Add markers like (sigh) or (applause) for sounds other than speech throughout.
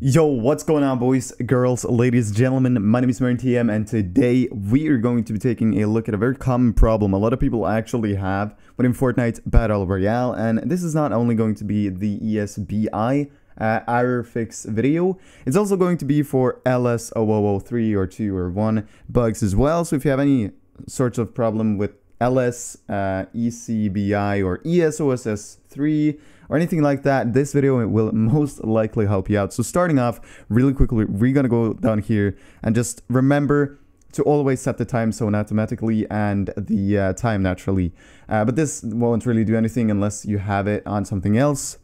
Yo, what's going on boys, girls, ladies, gentlemen, my name is Marren TM and today we are going to be taking a look at a very common problem a lot of people actually have within Fortnite Battle Royale and this is not only going to be the ESBI uh, error fix video, it's also going to be for LS0003 or 2 or 1 bugs as well, so if you have any sorts of problem with LS, uh, ECBI or ESOSS3 or anything like that, this video will (laughs) most likely help you out. So starting off really quickly, we're gonna go down here and just remember to always set the time zone automatically and the uh, time naturally. Uh, but this won't really do anything unless you have it on something else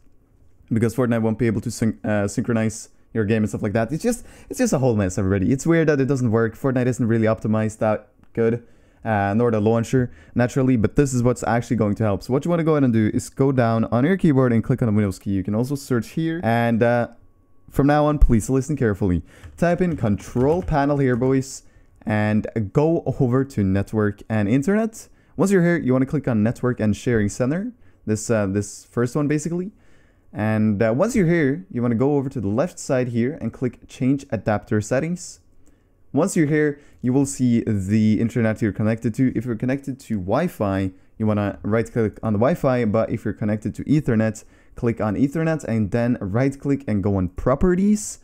because Fortnite won't be able to syn uh, synchronize your game and stuff like that. It's just it's just a whole mess, everybody. It's weird that it doesn't work. Fortnite isn't really optimized that good uh, nor the launcher naturally, but this is what's actually going to help. So what you want to go ahead and do is go down on your keyboard and click on the Windows key. You can also search here and uh, from now on, please listen carefully. Type in control panel here, boys, and go over to network and internet. Once you're here, you want to click on network and sharing center. This, uh, this first one basically. And uh, once you're here, you want to go over to the left side here and click change adapter settings. Once you're here, you will see the internet you're connected to. If you're connected to Wi-Fi, you want to right click on the Wi-Fi, but if you're connected to Ethernet, click on Ethernet and then right click and go on properties.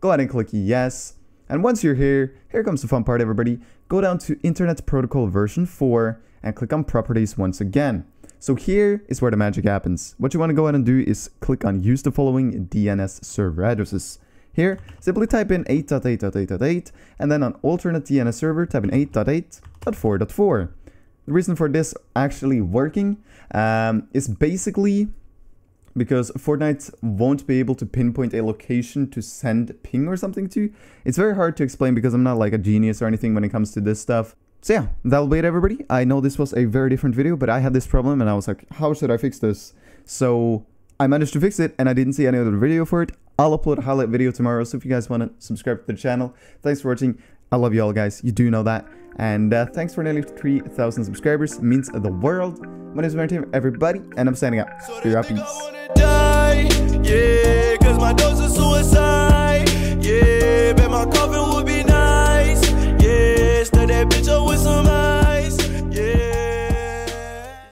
Go ahead and click yes. And once you're here, here comes the fun part everybody. Go down to Internet Protocol version 4 and click on properties once again. So here is where the magic happens. What you want to go ahead and do is click on use the following DNS server addresses. Here, simply type in 8.8.8.8 and then on alternate DNS server type in 8.8.4.4. The reason for this actually working um, is basically because Fortnite won't be able to pinpoint a location to send ping or something to. It's very hard to explain because I'm not like a genius or anything when it comes to this stuff. So yeah, that'll be it everybody. I know this was a very different video, but I had this problem and I was like, how should I fix this? So I managed to fix it and I didn't see any other video for it. I'll upload a highlight video tomorrow, so if you guys want to subscribe to the channel, thanks for watching. I love you all, guys. You do know that. And uh, thanks for nearly 3,000 subscribers. It means the world. My name is Martin, everybody, and I'm signing out. Peace.